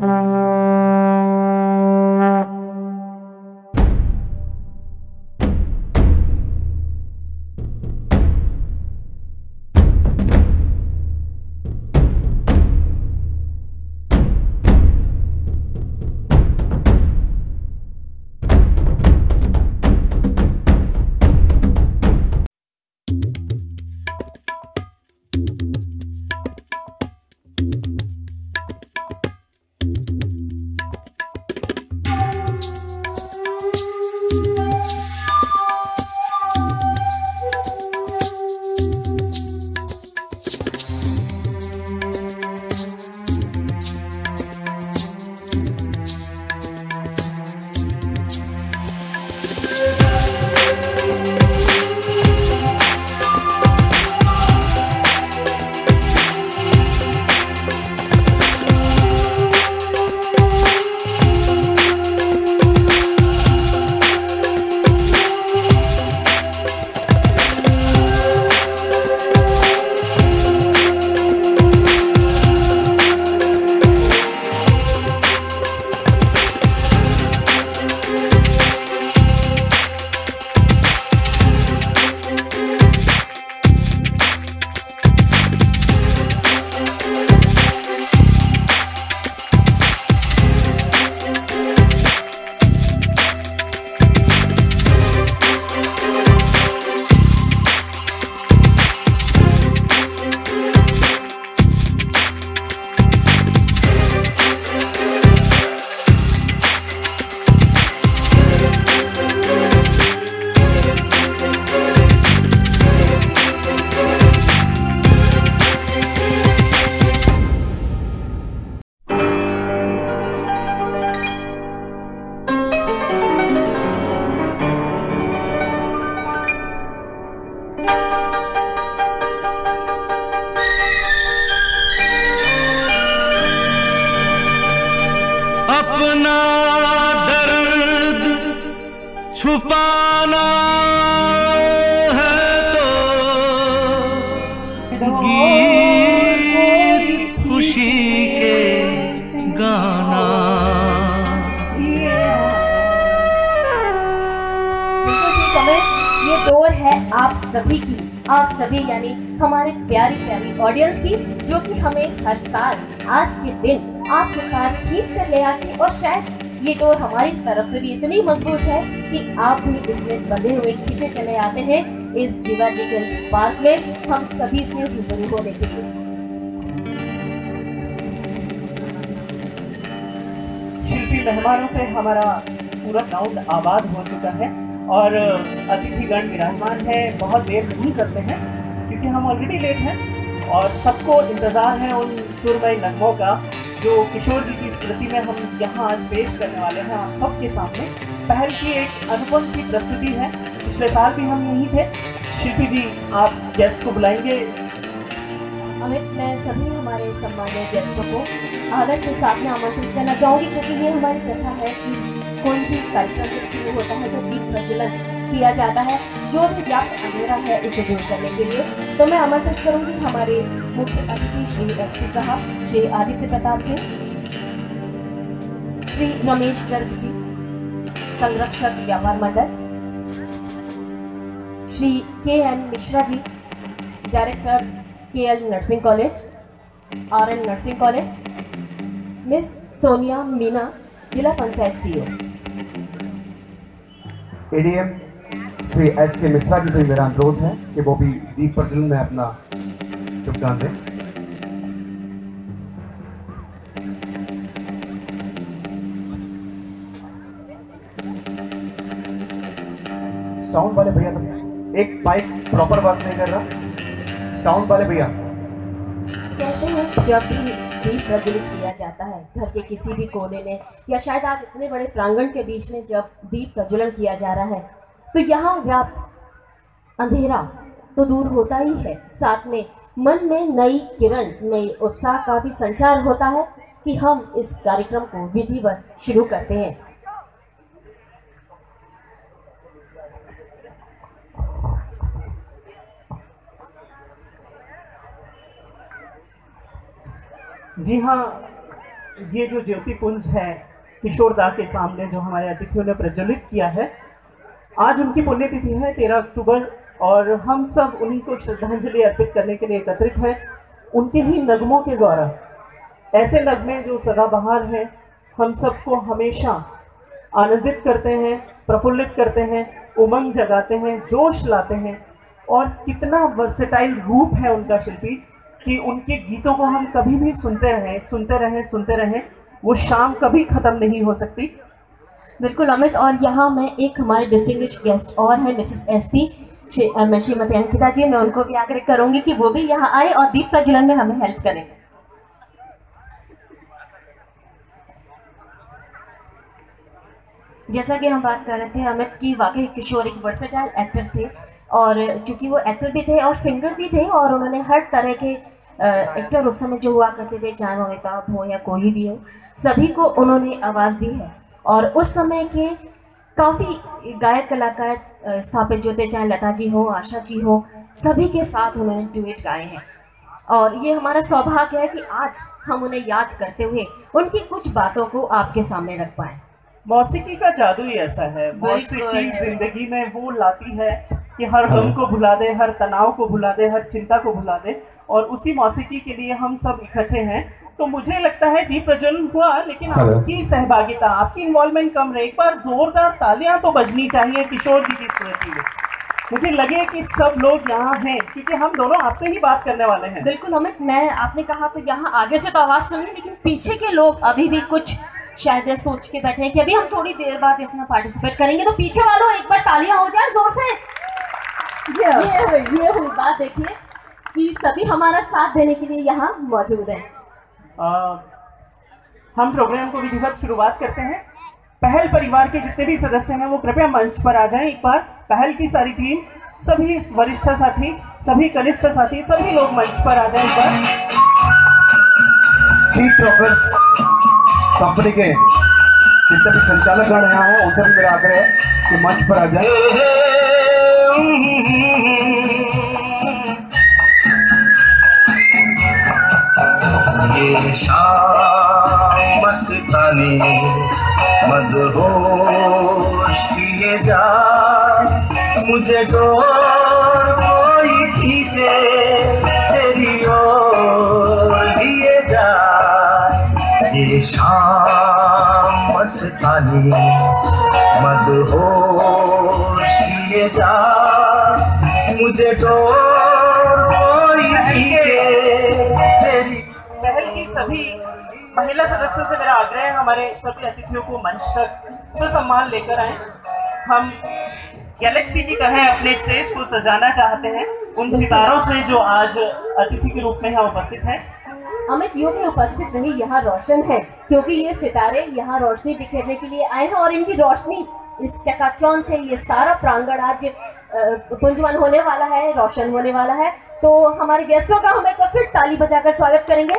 अपना गीत खुशी के गाना। अमित ये डोर है आप सभी की आप सभी यानी हमारे प्यारी प्यारी ऑडियंस की जो कि हमें हर साल आज के दिन आपके पास खींच कर ले आती है। और शायद ये डोर हमारी तरफ़ से भी इतनी मज़बूत है कि आप भी इसमें बंधे हुए खींचे चले आते हैं। इस जीवाजीगंज पार्क में हम सभी से रूबरू होने के लिए शिल्पी मेहमानों से हमारा पूरा ग्राउंड आबाद हो चुका है और अतिथिगण विराजमान है, बहुत देर नहीं करते हैं, क्योंकि हम ऑलरेडी लेट हैं और सबको इंतज़ार है उन सुरमय नगमों का, जो किशोर जी की स्मृति में हम यहाँ आज पेश करने वाले हैं आप सबके सामने। पहल की एक अनुपम सी प्रस्तुति है पिछले साल भी हम यहीं थे। शिल्पी जी, आप गेस्ट को बुलाएँगे। अमित, मैं सभी हमारे सम्मानीय गेस्टों को आदर के साथ में आमंत्रित करना चाहूँगी, क्योंकि ये हमारी प्रथा है कि कोई भी कार्यक्रम जब शुरू होता है तो दीप प्रज्वलन किया जाता है। जो भी व्याप्त अंधेरा है, उसे दूर करने के लिए। तो मैं आमंत्रित करूँगी हमारे मुख्य अतिथि श्री एस पी साहब, श्री आदित्य प्रताप सिंह, श्री रमेश गर्ग जी, संरक्षक व्यापार मंडल Shri K N Mishra ji, director K L nursing college R N nursing college, Miss Sonia Meena, जिला panchayat CO. ADM Shri S K Mishra ji से मेरा अनुरोध है कि वो भी दीप प्रज्वलन में अपना योगदान दें। साउंड वाले भैया सब एक माइक प्रॉपर वर्क नहीं कर रहा। साउंड वाले भैया। कहते हैं, जब भी दीप प्रज्वलित किया जाता है, घर के किसी भी कोने में, या शायद आज इतने बड़े प्रांगण के बीच में जब दीप प्रज्वलन किया जा रहा है तो यहाँ व्याप्त अंधेरा तो दूर होता ही है। साथ में मन में नई किरण नई उत्साह का भी संचार होता है कि हम इस कार्यक्रम को विधिवत शुरू करते हैं। जी हाँ ये जो ज्योति पुंज है, किशोर दा के सामने जो हमारे अतिथियों ने प्रज्वलित किया है, आज उनकी पुण्यतिथि है तेरह अक्टूबर और हम सब उन्हीं को श्रद्धांजलि अर्पित करने के लिए एकत्रित हैं। उनके ही नगमों के द्वारा, ऐसे नगमे जो सदाबहार हैं, हम सबको हमेशा आनंदित करते हैं, प्रफुल्लित करते हैं, उमंग जगाते हैं, जोश लाते हैं और कितना वर्सेटाइल रूप है उनका शिल्पी। कि उनके गीतों को हम कभी भी सुनते रहें सुनते रहें सुनते रहें, वो शाम कभी ख़त्म नहीं हो सकती। बिल्कुल, अमित, और यहाँ मैं एक हमारे डिस्टिंग्विश गेस्ट और है mrs S P Shrimati Ankita ji, मैं उनको भी आग्रह करूँगी कि वो भी यहाँ आए और दीप प्रज्वलन में हमें हेल्प करें। जैसा कि हम बात कर रहे थे, अमित, की वाकई किशोर एक वर्सेटाइल एक्टर थे। और चूँकि वो एक्टर भी थे और सिंगर भी थे और उन्होंने हर तरह के एक्टर उस समय जो हुआ करते थे चाहे वो अमिताभ हो या कोई भी हो सभी को उन्होंने आवाज़ दी है। और उस समय के काफ़ी गायक कलाकार स्थापित जो थे चाहे लता जी हो आशा जी हो सभी के साथ उन्होंने डुएट गाए हैं। और ये हमारा सौभाग्य है कि आज हम उन्हें याद करते हुए उनकी कुछ बातों को आपके सामने रख पाए। मौसीकी का जादू ही ऐसा है। मौसीकी ज़िंदगी में वो लाती है कि हर गम को भुला दे हर तनाव को भुला दे हर चिंता को भुला दे। और उसी मौसीकी के लिए हम सब इकट्ठे हैं। तो मुझे लगता है दीप प्रज्वलन हुआ लेकिन आपकी सहभागिता आपकी इन्वॉल्वमेंट कम रहे। एक बार जोरदार तालियाँ तो बजनी चाहिए किशोर जी की स्मृति में। मुझे लगे कि सब लोग यहाँ हैं क्योंकि हम दोनों आपसे ही बात करने वाले हैं। बिल्कुल अमित मैं आपने कहा तो यहाँ आगे से तो आवाज़ सुन सुनी लेकिन पीछे के लोग अभी भी कुछ शायद ये सोच के बैठे हैं कि अभी हम थोड़ी देर बाद इसमें पार्टिसिपेट करेंगे। तो पीछे वालों एक बार तालियाँ हो जाए ज़ोर से। ये हुई ये हुई बात देखिए कि सभी हमारा साथ देने के लिए यहाँ मौजूद हैं। आ, हम प्रोग्राम को विधिवत शुरुआत करते हैं। पहल परिवार के जितने भी सदस्य हैं वो कृपया मंच पर आ जाएँ। एक बार पहल की सारी टीम सभी वरिष्ठ साथी सभी कनिष्ठ साथी सभी लोग मंच पर आ जाएँ एक बार। स्ट्रीट रॉकर्स कंपनी के जितने भी संचालक गण यहाँ हैं उनसे भी मेरा आग्रह है कि मंच पर आ जाए। डोर कोई तेरी पहल की सभी महिला सदस्यों से मेरा आग्रह है, हमारे सभी अतिथियों को मंच तक ससम्मान लेकर आए। हम गैलेक्सी की तरह अपने स्टेज को सजाना चाहते हैं। उन सितारों से जो आज अतिथि के रूप में यहाँ उपस्थित हैं। अमित यूँ भी उपस्थित नहीं, यहाँ रोशन है, क्योंकि ये सितारे यहाँ रोशनी बिखेरने के लिए आए हैं और इनकी रोशनी इस चकाचौंध से ये सारा प्रांगण आज पुंजवन होने वाला है, रोशन होने वाला है। तो हमारे गेस्टों का हम एक बार फिर ताली बजाकर स्वागत करेंगे।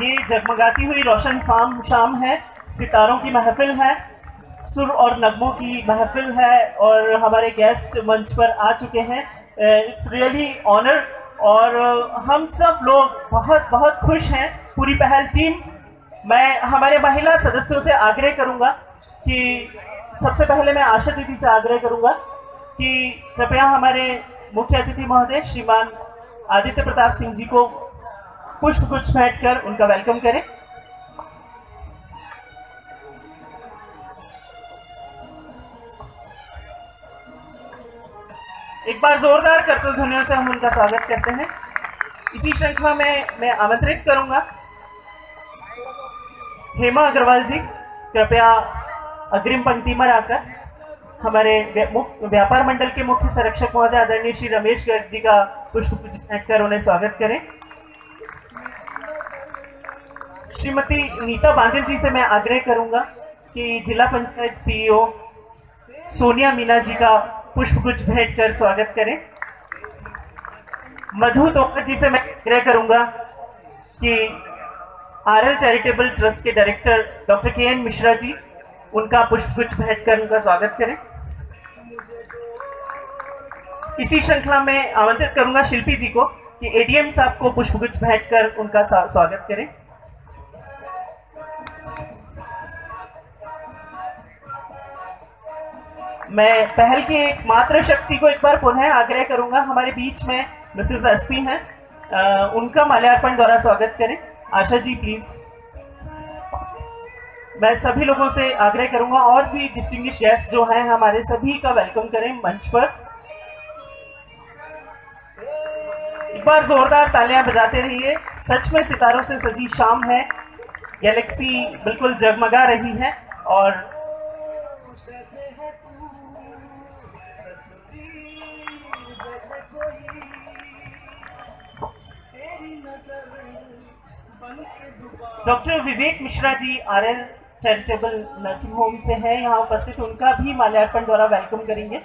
ये जगमगाती हुई रोशन शाम शाम है, सितारों की महफिल है, सुर और नगमों की महफिल है, और हमारे गेस्ट मंच पर आ चुके हैं। इट्स रियली ऑनर और हम सब लोग बहुत बहुत खुश हैं। पूरी पहल टीम मैं, हमारे महिला सदस्यों से आग्रह करूँगा कि सबसे पहले मैं आशा दीदी से आग्रह करूँगा कि कृपया हमारे मुख्य अतिथि महोदय, श्रीमान आदित्य प्रताप सिंह जी को पुष्प गुच्छ भेंट कर उनका वेलकम करें। एक बार जोरदार करतल ध्वनियों से हम उनका स्वागत करते हैं। इसी श्रृंखला में मैं आमंत्रित करूँगा। हेमा अग्रवाल जी, कृपया अग्रिम पंक्ति में आकर हमारे व्या- व्यापार मंडल के मुख्य संरक्षक महोदय आदरणीय श्री रमेश गर्ग जी का पुष्प गुच्छ कर उन्हें स्वागत करें। श्रीमती नीता बांदल जी से मैं आग्रह करूँगा कि जिला पंचायत सीईओ सोनिया मीना जी का पुष्प पुष्पगुच्छ भेंट कर स्वागत करें। मधु तोमर जी से मैं आग्रह करूँगा कि आरएल चैरिटेबल ट्रस्ट के director doctor K N Mishra ji उनका पुष्पगुच्छ भेंट कर उनका स्वागत करें। इसी श्रृंखला में आमंत्रित करूँगा शिल्पी जी को कि एडीएम साहब को पुष्पगुच्छ भेंट कर उनका स्वागत करें। मैं पहल की एक मात्र शक्ति को एक बार पुनः आग्रह करूँगा। हमारे बीच में मिसेस एसपी हैं। उनका माल्यार्पण द्वारा स्वागत करें। आशा जी, प्लीज़। मैं सभी लोगों से आग्रह करूँगा और भी डिस्टिंग्विश गेस्ट जो हैं हमारे सभी का वेलकम करें मंच पर। एक बार जोरदार तालियाँ बजाते रहिए। सच में सितारों से सजी शाम है। गैलेक्सी बिल्कुल जगमगा रही है और doctor Vivek Mishra ji, R L charitable nursing home से हैं, यहाँ उपस्थित उनका भी माल्यार्पण द्वारा वेलकम करेंगे।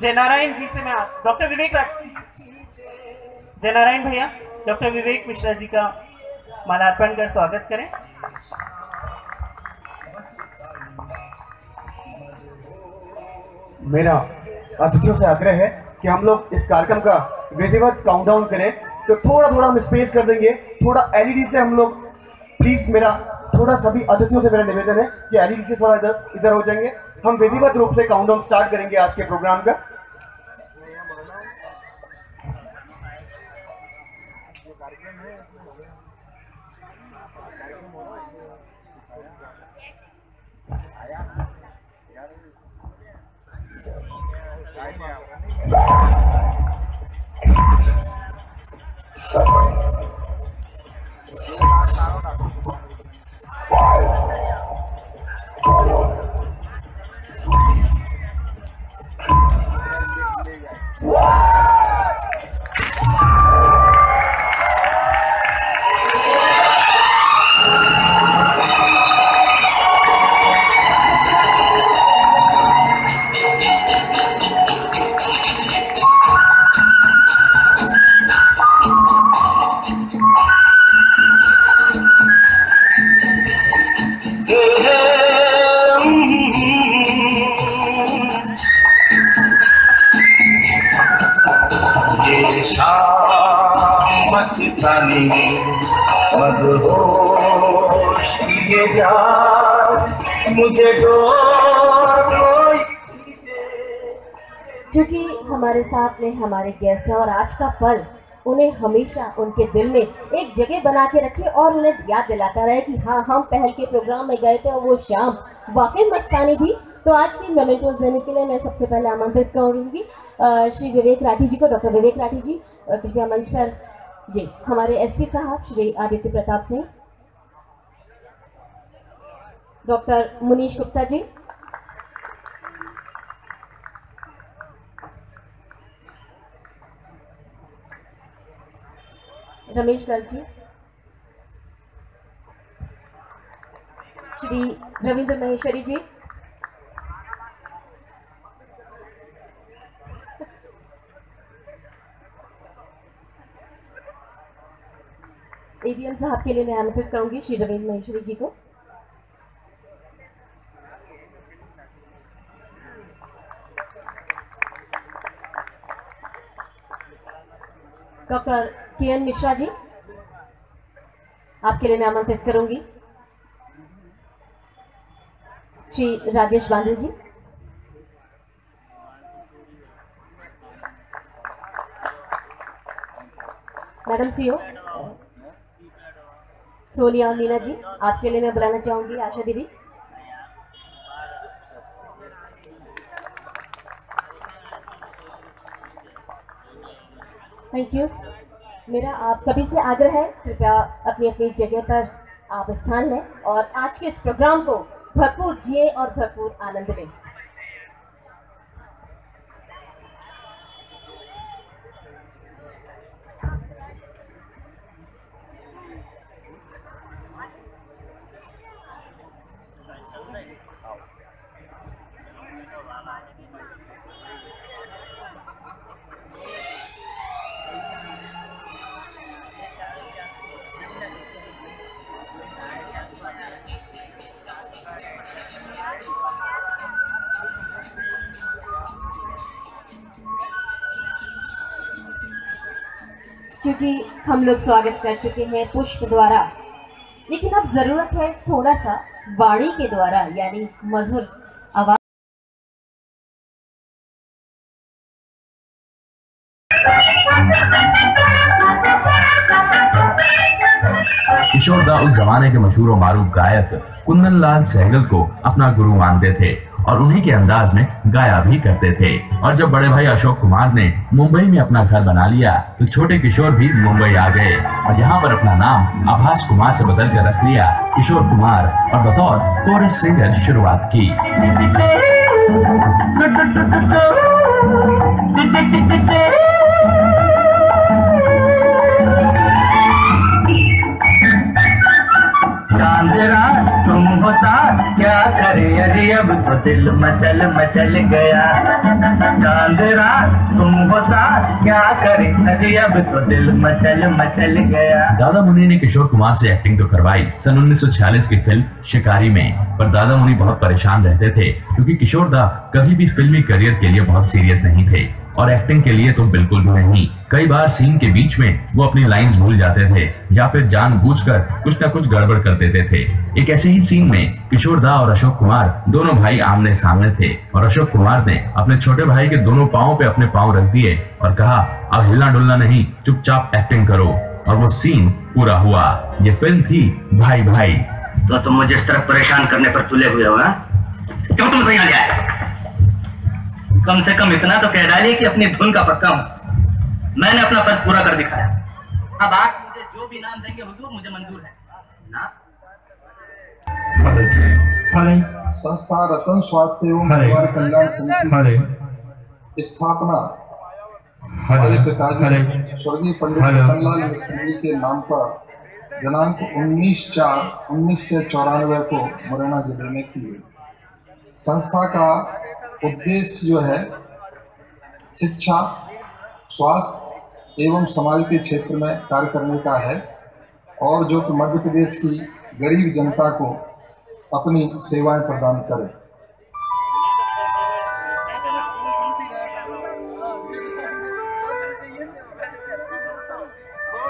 जयनारायण जी से मैं डॉक्टर विवेक जयनारायण भैया डॉक्टर विवेक मिश्रा जी का माल्यार्पण कर स्वागत करें। मेरा अतिथियों से आग्रह है कि हम लोग इस कार्यक्रम का विधिवत काउंटडाउन करें। तो थोड़ा थोड़ा हम स्पेस कर देंगे। थोड़ा एलईडी से हम लोग प्लीज़ मेरा थोड़ा सभी अतिथियों से मेरा निवेदन है कि एलईडी से थोड़ा इधर इधर हो जाएँगे। हम विधिवत रूप से काउंटडाउन स्टार्ट करेंगे आज के प्रोग्राम का। मस्तानी मदहोश किए जा मुझे कोई क्योंकि हमारे साथ में हमारे गेस्ट हैं और आज का पल उन्हें हमेशा उनके दिल में एक जगह बना के रखे और उन्हें याद दिलाता रहे कि हाँ हम पहल के प्रोग्राम में गए थे और वो शाम वाकई मस्तानी थी। तो आज की मोमेंटोज देने के लिए मैं सबसे पहले आमंत्रित करूँगी श्री विवेक राठी जी को, डॉक्टर विवेक राठी जी। कृपया मंच पर जी, हमारे एसपी साहब, श्री आदित्य प्रताप सिंह। डॉक्टर मुनीश गुप्ता जी। रमेश गर्ग जी। श्री रविंद्र महेश्वरी जी। एडीएम साहब के लिए मैं आमंत्रित करूँगी श्री रविंद्र महेश्वरी जी को। डॉक्टर के एन मिश्रा जी, आपके लिए मैं आमंत्रित करूँगी। श्री राजेश बांदल जी। मैडम सीओ सोनिया मीना जी, आपके लिए मैं बुलाना चाहूँगी, आशा दीदी। थैंक यू मेरा आप सभी से आग्रह है, कृपया अपनी अपनी जगह पर आप स्थान लें और आज के इस प्रोग्राम को भरपूर जिए और भरपूर आनंद लें। क्योंकि हम लोग स्वागत कर चुके हैं पुष्प द्वारा। लेकिन अब ज़रूरत है थोड़ा सा वाणी के द्वारा, यानी मधुर आवाज़। किशोर दा उस जमाने के मशहूर और मारूफ गायक कुंदन लाल सहगल को अपना गुरु मानते थे। और उन्हीं के अंदाज में गाया भी करते थे। और जब बड़े भाई अशोक कुमार ने मुंबई में अपना घर बना लिया तो छोटे किशोर भी मुंबई आ गए। और यहाँ पर अपना नाम आभास कुमार से बदल कर रख लिया। किशोर कुमार और बतौर कोरस सिंगर शुरुआत की। चांदरा, तुम बता क्या करे? अरे अब तो दिल मचल मचल गया। चांदरा, तुम बता क्या करे? अरे अब तो दिल मचल मचल गया। दादा मुनि ने किशोर कुमार से एक्टिंग तो करवाई। सन 1946 की फ़िल्म शिकारी में। पर दादा मुनि बहुत परेशान रहते थे, क्योंकि किशोर दा कभी भी फिल्मी करियर के लिए बहुत सीरियस नहीं थे। और एक्टिंग के लिए तो बिल्कुल भी नहीं। कई बार सीन के बीच में वो अपनी लाइंस भूल जाते थे, या फिर जानबूझकर कुछ न कुछ गड़बड़ कर देते थे। एक ऐसे ही सीन में किशोर दा और अशोक कुमार दोनों भाई आमने सामने थे और अशोक कुमार ने अपने छोटे भाई के दोनों पाओ पे अपने पाँव रख दिए और कहा, अब हिलना डुलना नहीं, चुपचाप एक्टिंग करो। और वो सीन पूरा हुआ। ये फ़िल्म थी भाई भाई तो तुम मुझे इस तरह परेशान करने पर तुले हुए हो हाँ? क्यों तुम यहाँ ले आए कम से कम इतना तो कह डालिए कि अपनी धुन का पक्का हूँ। मैंने अपना फ़र्ज़ पूरा कर दिखाया। अब आप मुझे जो भी नाम देंगे हुजूर मुझे मंजूर है। ना? संस्था रतन स्वास्थ्य एवं परिवार कल्याण समिति की स्थापना हमारे पिताजी स्वर्गीय पंडित रतनलाल मिश्र के नाम पर दिनांक 19 चार उन्नीस से चौरानवे को मुरैना ज़िले में की गई संस्था का उद्देश्य जो है, शिक्षा, स्वास्थ्य एवं समाज के क्षेत्र में कार्य करने का है और जो कि मध्य प्रदेश की गरीब जनता को अपनी सेवाएँ प्रदान करे।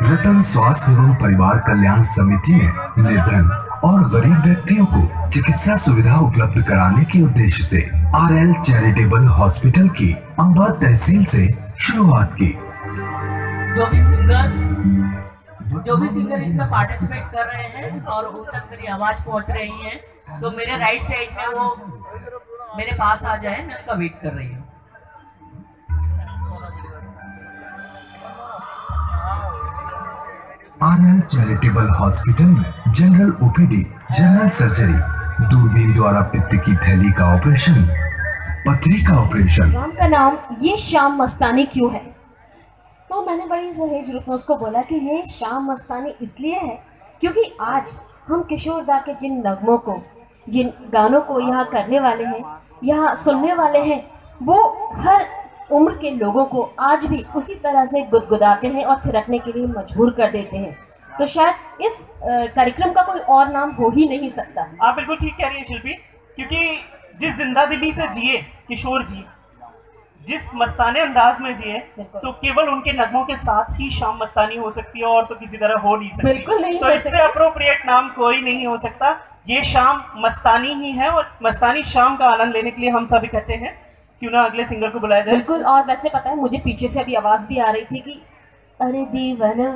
रतन स्वास्थ्य एवं परिवार कल्याण समिति ने निर्धन और गरीब व्यक्तियों को चिकित्सा सुविधा उपलब्ध कराने के उद्देश्य से आर एल चैरिटेबल हॉस्पिटल की अम्बा तहसील से शुरुआत की। जो भी सिंगर्स जो भी सिंगर इसमें पार्टिसिपेट कर रहे हैं और उन तक मेरी आवाज़ पहुँच रही है तो मेरे राइट साइड में वो मेरे पास आ जाए मैं उनका वेट कर रही हूँ। आर एल चैरिटेबल हॉस्पिटल में जनरल ओपीडी जनरल सर्जरी दूरबीन द्वारा पित्त की थैली का ऑपरेशन पथरी का ऑपरेशन। राम का नाम, ये शाम मस्तानी क्यों है? तो मैंने बड़ी सहेज रूप में उसको बोला कि ये शाम मस्तानी इसलिए है क्योंकि आज हम किशोर दा के जिन नगमों को, जिन गानों को यहाँ करने वाले हैं, यहाँ सुनने वाले हैं, वो हर उम्र के लोगों को आज भी उसी तरह से गुदगुदाते हैं और थिरकने के लिए मजबूर कर देते हैं। तो शायद इस कार्यक्रम का कोई और नाम हो ही नहीं सकता। आप बिल्कुल ठीक कह रही हैं शिल्पी क्योंकि जिस ज़िंदा दिली से जिए किशोर जी जिस मस्ताने अंदाज में जिए तो केवल उनके नगमों के साथ ही शाम मस्तानी हो सकती है और तो किसी तरह हो नहीं सकती। बिल्कुल नहीं तो इससे अप्रोप्रिएट नाम कोई नहीं हो सकता। ये शाम मस्तानी ही है और मस्तानी शाम का आनंद लेने के लिए हम सब इकट्ठे हैं। क्यों ना अगले सिंगर को बुलाया जाए? बिल्कुल और वैसे पता है मुझे पीछे से अभी आवाज़ भी आ रही थी कि अरे दीवाना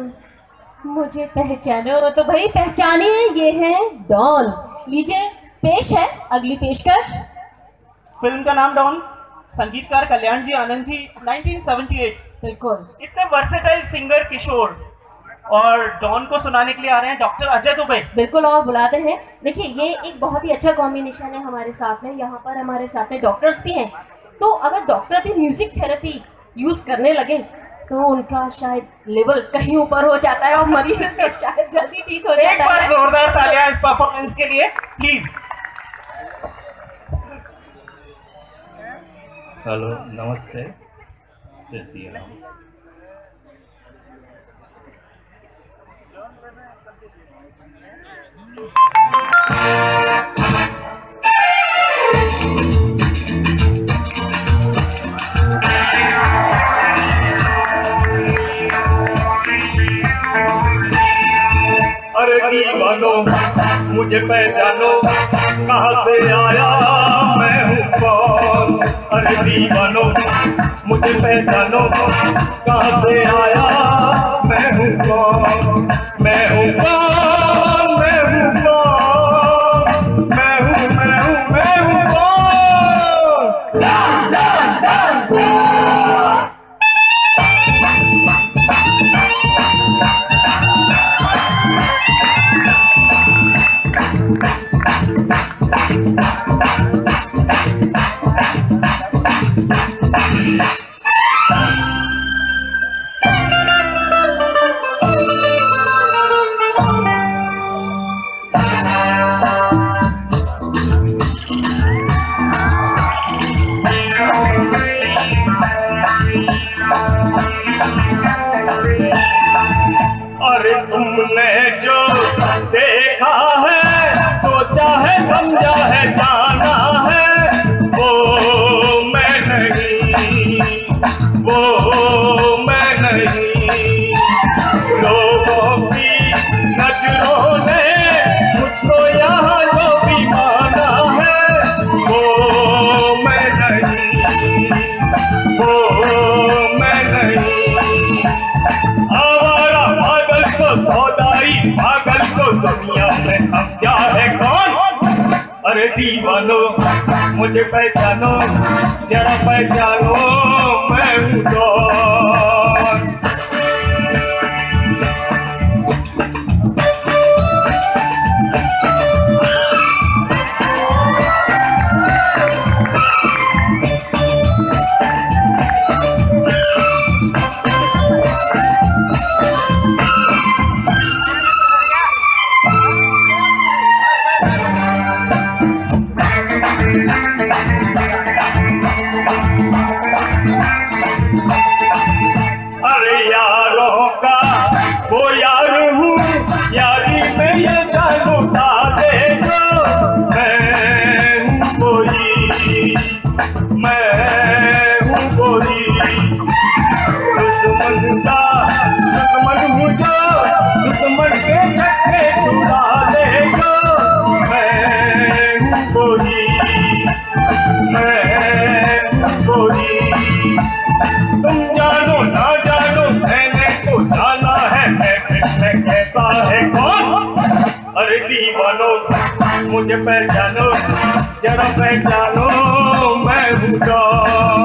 मुझे पहचानो तो भाई पहचानिए ये है डॉन। लीजिए पेश है अगली पेशकश। फ़िल्म का नाम डॉन संगीतकार कल्याण जी आनंद जी 1978 बिल्कुल। इतने वर्सेटाइल सिंगर किशोर और डॉन को सुनाने के लिए आ रहे हैं डॉक्टर अजय दुबे। बिल्कुल और बुलाते हैं। देखिए ये एक बहुत ही अच्छा कॉम्बिनेशन है हमारे साथ में। यहाँ पर हमारे साथ में डॉक्टर्स भी हैं। तो अगर डॉक्टर भी म्यूज़िक थेरेपी यूज़ करने लगे तो उनका शायद लेवल कहीं ऊपर हो जाता है और मरीज़ शायद जल्दी ठीक हो जाता है। एक बार जोरदार तालियाँ इस परफॉर्मेंस के लिए प्लीज़ हेलो नमस्ते। जय मुझे पहचानो कहाँ से आया? मैं हूँ कौन? अरे दीवानो, मुझे पहचानो कहाँ से आया? तुमने जो देखा दीवानो मुझे पहचानो जरा पहचानो मैं हूँ कौन मुझे पहचानो जरा पहचानो मैं हूँ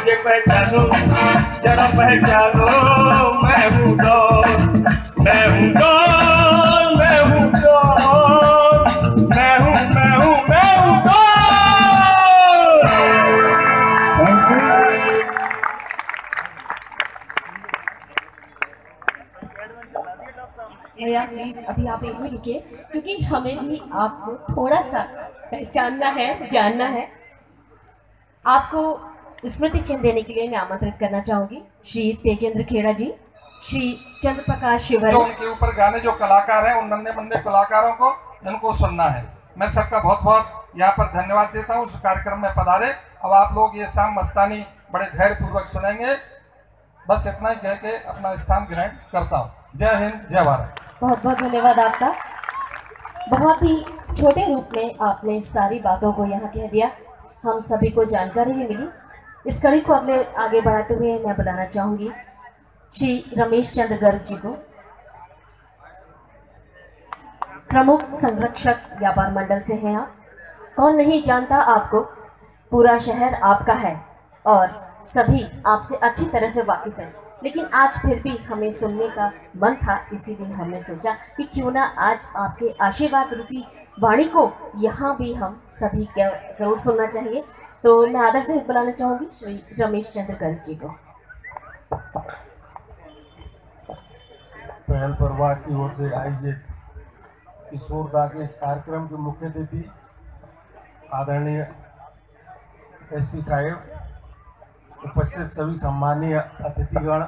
मुझे पहचानो, जरा पहचानो, मैं हूँ कौन मैं हूँ कौन मैं हूँ कौन मैं हूँ मैं हूँ मैं हूँ भैया प्लीज़ अभी आप यहीं रुकिए, क्योंकि हमें भी आपको थोड़ा सा पहचानना है, जानना है। आपको स्मृति चिन्ह देने के लिए मैं आमंत्रित करना चाहूँगी। श्री तेजेंद्र खेड़ा जी श्री चंद्र प्रकाश शिवर जो उनके ऊपर गाने जो कलाकार हैं उन नन्हे मुन्ने कलाकारों को इनको सुनना है। मैं सबका बहुत बहुत यहाँ पर धन्यवाद देता हूँ। उस कार्यक्रम में पधारे। अब आप लोग ये शाम मस्तानी बड़े धैर्य पूर्वक सुनेंगे। बस इतना ही कह के अपना स्थान ग्रहण करता हूँ। जय हिंद जय भारत। बहुत बहुत धन्यवाद आपका। बहुत ही छोटे रूप में आपने सारी बातों को यहाँ कह दिया। हम सभी को जानकारी भी मिली। इस कड़ी को अगले, आगे बढ़ाते हुए मैं बताना चाहूँगी श्री रमेश चंद्र गर्ग जी को। प्रमुख संरक्षक व्यापार मंडल से हैं आप। कौन नहीं जानता आपको, पूरा शहर आपका है और सभी आपसे अच्छी तरह से वाकिफ हैं। लेकिन आज फिर भी हमें सुनने का मन था, इसीलिए हमने सोचा कि क्यों ना आज आपके आशीर्वाद रूपी वाणी को यहाँ भी हम सभी ज़रूर सुनना चाहिए। तो मैं आदर से बुलाना चाहूँगी, श्री रमेश चंद्र गर्ग जी को। पहल परिवार की ओर से आयोजित किशोर दा के इस कार्यक्रम के मुख्य अतिथि, आदरणीय एसपी साहेब, उपस्थित सभी सम्मानीय अतिथिगण,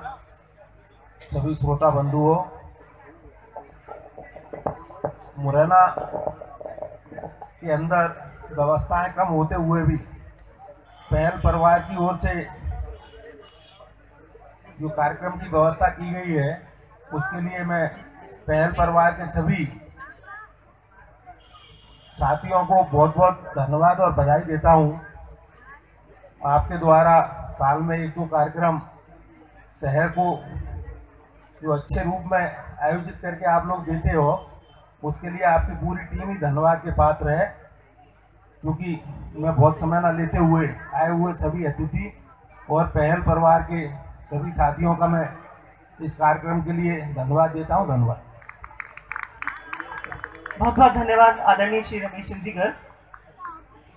सभी श्रोता बंधुओं, मुरैना के अंदर व्यवस्थाएँ कम होते हुए भी पहल परिवार की ओर से जो कार्यक्रम की व्यवस्था की गई है, उसके लिए मैं पहल परिवार के सभी साथियों को बहुत बहुत धन्यवाद और बधाई देता हूँ। आपके द्वारा साल में एक दो कार्यक्रम शहर को जो अच्छे रूप में आयोजित करके आप लोग देते हो, उसके लिए आपकी पूरी टीम ही धन्यवाद के पात्र है। क्योंकि मैं बहुत समय ना लेते हुए आए हुए सभी अतिथि और पहल परिवार के सभी साथियों का मैं इस कार्यक्रम के लिए धन्यवाद देता हूँ, धन्यवाद। बहुत बहुत धन्यवाद आदरणीय श्री रमेश सिंह जी गर्ग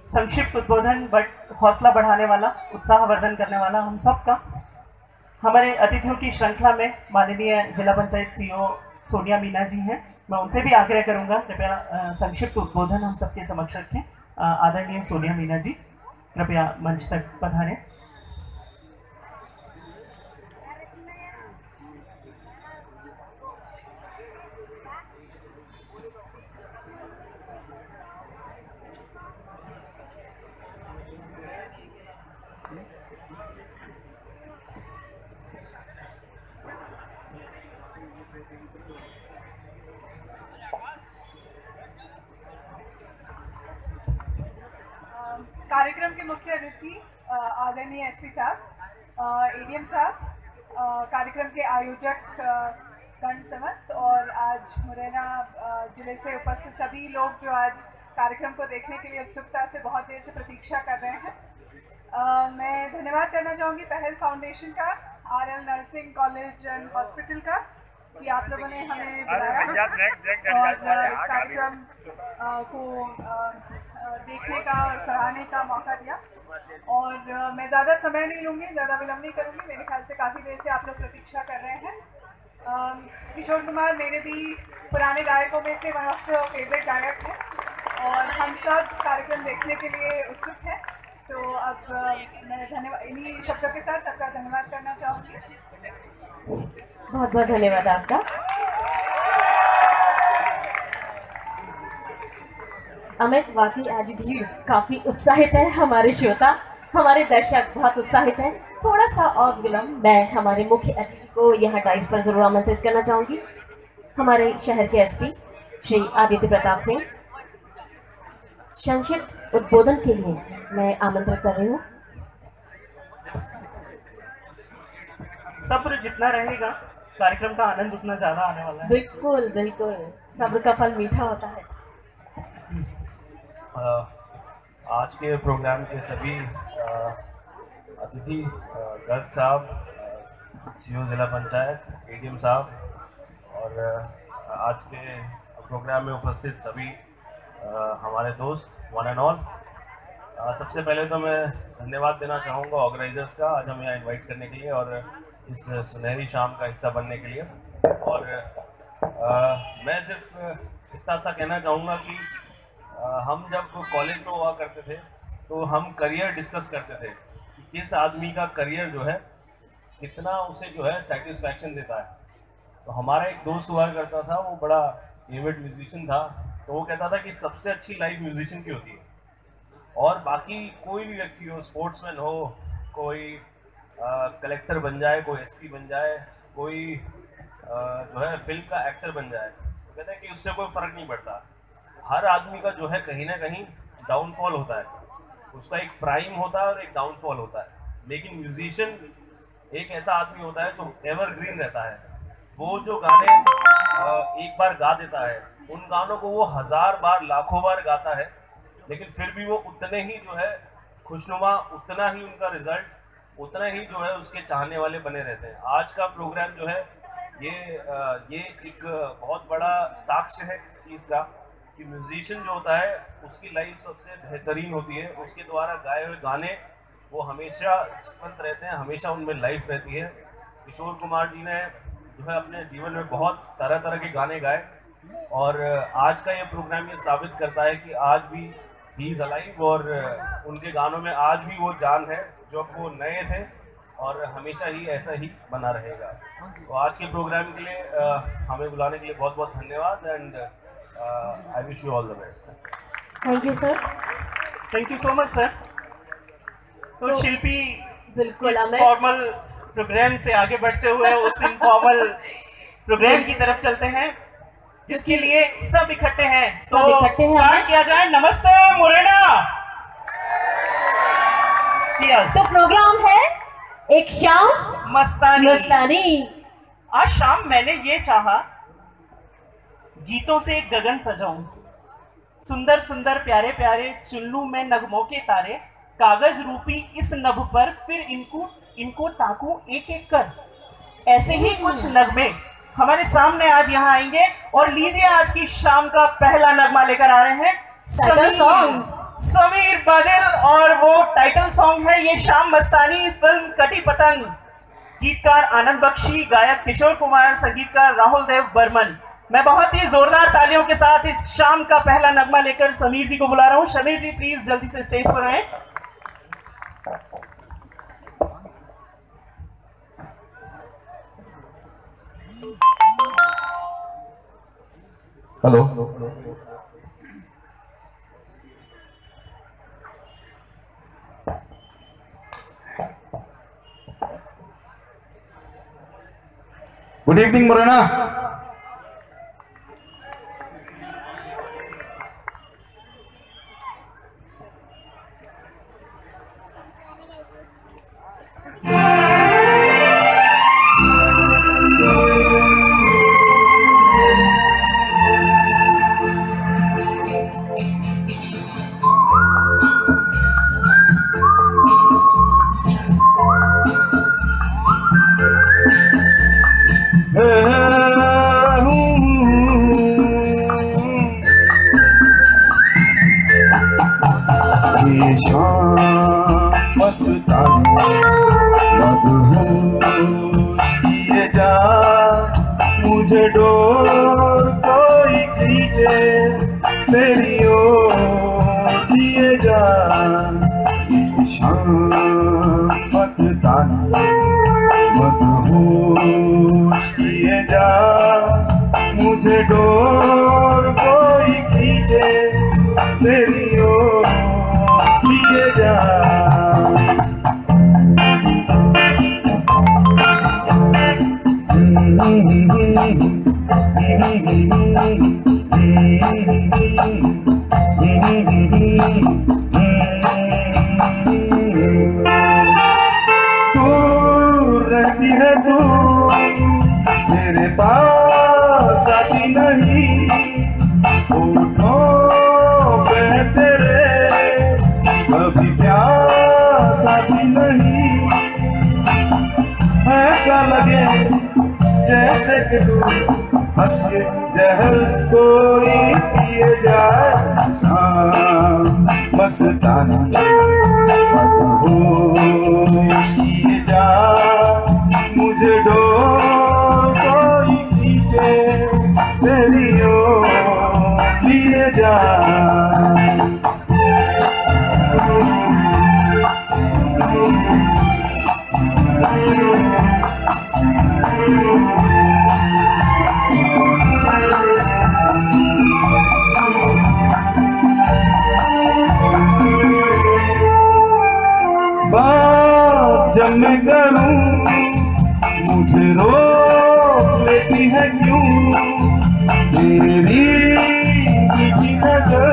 संक्षिप्त उद्बोधन बट हौसला बढ़ाने वाला, उत्साहवर्धन करने वाला हम सब का हमारे अतिथियों की श्रृंखला में माननीय जिला पंचायत सीईओ सोनिया मीना जी हैं। मैं उनसे भी आग्रह करूँगा, कृपया संक्षिप्त उद्बोधन हम सबके समक्ष रखें। आदरणीय सोनिया मीना जी कृपया मंच तक पधारें कार्यक्रम के मुख्य अतिथि आदरणीय एसपी साहब एडीएम साहब कार्यक्रम के आयोजक गण समस्त और आज मुरैना ज़िले से उपस्थित सभी लोग जो आज कार्यक्रम को देखने के लिए उत्सुकता से बहुत देर से प्रतीक्षा कर रहे हैं। अ, मैं धन्यवाद करना चाहूँगी पहल फाउंडेशन का R L nursing college and hospital का कि आप लोगों ने हमें बुलाया। और इस कार्यक्रम को देखने का और सराहने का मौका दिया। और मैं ज़्यादा समय नहीं लूँगी, ज़्यादा विलम्ब नहीं करूँगी। मेरे ख्याल से काफ़ी देर से आप लोग प्रतीक्षा कर रहे हैं। किशोर कुमार मेरे भी पुराने गायकों में से वन ऑफ़ द फेवरेट गायक हैं। और हम सब कार्यक्रम देखने के लिए उत्सुक हैं। तो अब मैं धन्यवाद इन्हीं शब्दों के साथ सबका धन्यवाद करना चाहूँगी। बहुत बहुत धन्यवाद आपका। अमित वाकई आज भीड़ काफ़ी उत्साहित है हमारे श्रोता। हमारे दर्शक बहुत उत्साहित हैं। थोड़ा सा और विलम्ब मैं हमारे मुख्य अतिथि को यहाँ डाइस पर ज़रूर आमंत्रित करना चाहूँगी। हमारे शहर के एसपी श्री आदित्य प्रताप सिंह। संक्षिप्त उद्बोधन के लिए मैं आमंत्रित कर रही हूँ। सब्र जितना रहेगा कार्यक्रम का आनंद उतना ज़्यादा आने वाला है। बिल्कुल बिल्कुल। सब्र का फल मीठा होता है। आज के प्रोग्राम के सभी अतिथि गर्ग साहब सी ज़िला पंचायत एडीएम साहब और आज के प्रोग्राम में उपस्थित सभी हमारे दोस्त वन एंड ऑल सबसे पहले तो मैं धन्यवाद देना चाहूँगा ऑर्गेनाइजर्स का आज हमें यहाँ इनवाइट करने के लिए और इस सुनहरी शाम का हिस्सा बनने के लिए। और अ, मैं सिर्फ़ इतना सा कहना चाहूँगा कि हम जब कॉलेज में हुआ करते थे तो हम करियर डिस्कस करते थे कि किस आदमी का करियर जो है कितना उसे जो है सेटिस्फैक्शन देता है। तो हमारा एक दोस्त हुआ करता था वो बड़ा एविड म्यूजिशियन था तो वो कहता था कि सबसे अच्छी लाइफ म्यूजिशियन की होती है। और बाकी कोई भी व्यक्ति हो स्पोर्ट्समैन हो कोई कलेक्टर बन जाए कोई एसपी बन जाए कोई अ, जो है फ़िल्म का एक्टर बन जाए तो कहते हैं कि उससे कोई फ़र्क नहीं पड़ता। हर आदमी का जो है कहीं ना कहीं डाउनफॉल होता है। उसका एक प्राइम होता है और एक डाउनफॉल होता है। लेकिन म्यूजिशियन एक ऐसा आदमी होता है जो एवरग्रीन रहता है। वो जो गाने एक बार गा देता है, उन गानों को वो हज़ार बार, लाखों बार गाता है, लेकिन फिर भी वो उतने ही जो है खुशनुमा, उतना ही उनका रिज़ल्ट उतना ही जो है उसके चाहने वाले बने रहते हैं। आज का प्रोग्राम जो है, ये ये एक बहुत बड़ा साक्ष्य है इस चीज़ का। कि म्यूजिशियन जो होता है, उसकी लाइफ सबसे बेहतरीन होती है। उसके द्वारा गाए हुए गाने, वो हमेशा जीवंत रहते हैं, हमेशा उनमें लाइफ रहती है। किशोर कुमार जी ने जो है अपने जीवन में बहुत तरह तरह के गाने गाए। और आज का ये प्रोग्राम ये साबित करता है कि आज भी ही इज़ अलाइव और उनके गानों में आज भी वो जान है जब वो नए थे और हमेशा ही ऐसा ही बना रहेगा। तो आज के प्रोग्राम के लिए हमें बुलाने के लिए बहुत बहुत धन्यवाद and I wish you all the best thank you sir thank you so much sir तो तो- शिल्पी बिल्कुल फॉर्मल प्रोग्राम से आगे बढ़ते हुए उस इनफॉर्मल प्रोग्राम की तरफ़ चलते हैं जिसके लिए सब इकट्ठे हैं। सब तो स्टार्ट। किया जाए। नमस्ते मुरैना। यस तो प्रोग्राम है एक शाम मस्तानी। मस्तानी। आज शाम मैंने ये चाहा गीतों से एक गगन सजाऊं। सुंदर सुंदर प्यारे प्यारे चुल्लू में नगमों के तारे कागज़ रूपी इस नभ पर फिर इनको इनको टाकू एक एक कर। ऐसे ही कुछ नगमे हमारे सामने आज यहाँ आएँगे और लीजिए आज की शाम का पहला नगमा लेकर आ रहे हैं। समीर- song। समीर बादल और वो टाइटल सॉन्ग है ये शाम मस्तानी फ़िल्म कटी पतंग। गीतकार आनंद बख्शी गायक किशोर कुमार संगीतकार राहुल देव बर्मन। मैं बहुत ही जोरदार तालियों के साथ इस शाम का पहला नगमा लेकर समीर जी को बुला रहा हूँ। समीर जी प्लीज़ जल्दी से स्टेज पर आए। हेलो गुड इवनिंग मुरैना खींचे तेरी ओर। हंस के जहर कोई पिए जाए। मस्ताना मैं करूँ, मुझे रो लेती है क्यों? तेरी नज़र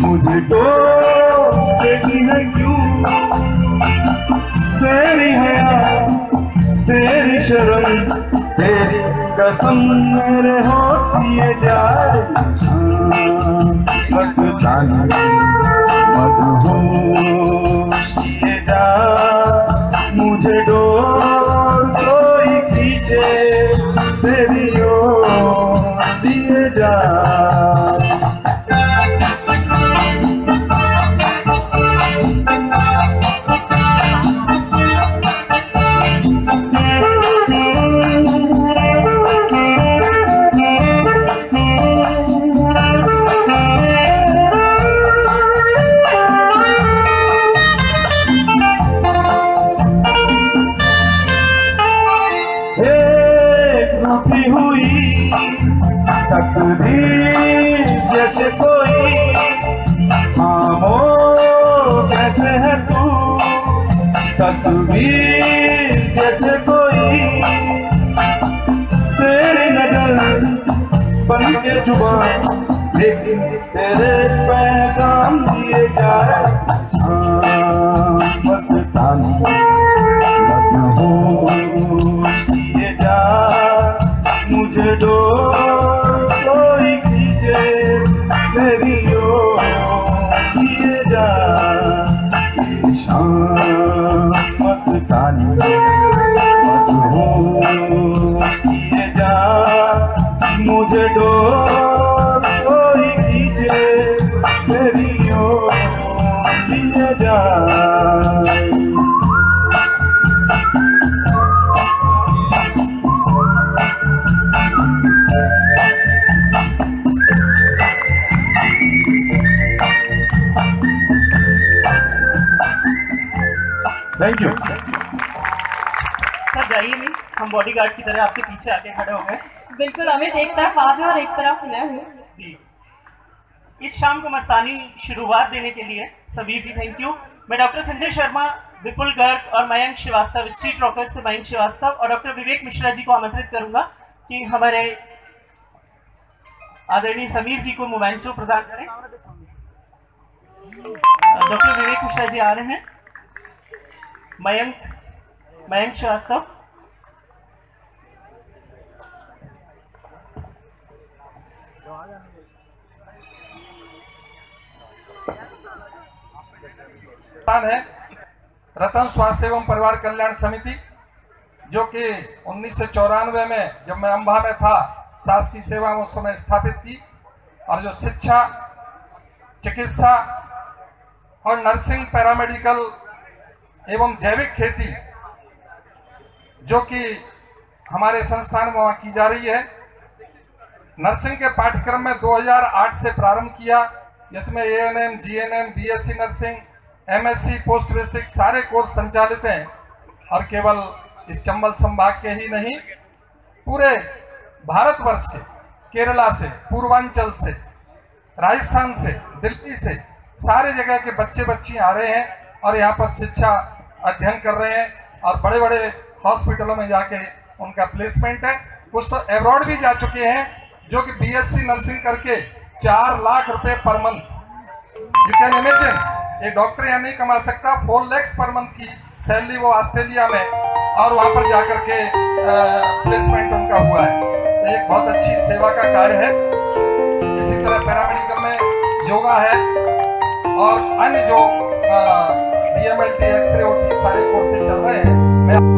मुझे तो लेती है क्यों? तेरी है तेरी शर्म तेरी कसम मेरे होठ सिए जाए। हाँ, बस जाने जैसे कोई खामोश कैसे है तू। तस्वीर जैसे कोई, तेरी नज़र बन के ज़ुबान, लेकिन तेरे पैगाम दिए जाए तरह आपके पीछे आके खड़े हो गए। बिल्कुल अमित एक तरफ़ आप और एक तरफ़ मैं हूँ। जी। इस शाम को मस्तानी शुरुआत देने के लिए सबीर जी थैंक यू मैं डॉक्टर संजय शर्मा विपुल गर्ग और मयंक श्रीवास्तव स्ट्रीट रॉकर्स से मयंक श्रीवास्तव और डॉक्टर विवेक मिश्रा जी को आमंत्रित करूँगा कि हमारे आदरणीय समीर जी को मोमेंटो प्रदान करें। डॉक्टर विवेक मिश्रा जी आ रहे हैं। मयंक मयंक श्रीवास्तव। संस्थान है, रतन स्वास्थ्य एवं परिवार कल्याण समिति, जो कि उन्नीस सौ चौरानवे में जब मैं अम्बा में था, शासकीय सेवा उस समय स्थापित की, और जो शिक्षा, चिकित्सा और नर्सिंग पैरामेडिकल एवं जैविक खेती, जो कि हमारे संस्थान में वहाँ की जा रही है, नर्सिंग के पाठ्यक्रम में 2008 से प्रारंभ किया, जिसमें A N M G B S C nursing M S C post basic सारे कोर्स संचालित हैं। और केवल इस चंबल संभाग के ही नहीं, पूरे भारतवर्ष के केरला से, पूर्वांचल से, राजस्थान से, दिल्ली से सारे जगह के बच्चे बच्ची आ रहे हैं और यहाँ पर शिक्षा अध्ययन कर रहे हैं और बड़े बड़े हॉस्पिटलों में जाके उनका प्लेसमेंट है। कुछ तो अब्रॉड भी जा चुके हैं, जो कि बीएससी नर्सिंग करके चार लाख रुपए per month you can imagine एक डॉक्टर यहाँ नहीं कमा सकता। फोर लैक्स पर मंथ की सैलरी वो ऑस्ट्रेलिया में और वहाँ पर जाकर के प्लेसमेंट उनका हुआ है। एक बहुत अच्छी सेवा का कार्य है। इसी तरह पैरामेडिकल में योगा है और अन्य जो D M L T x-ray सारे कोर्सेज चल रहे हैं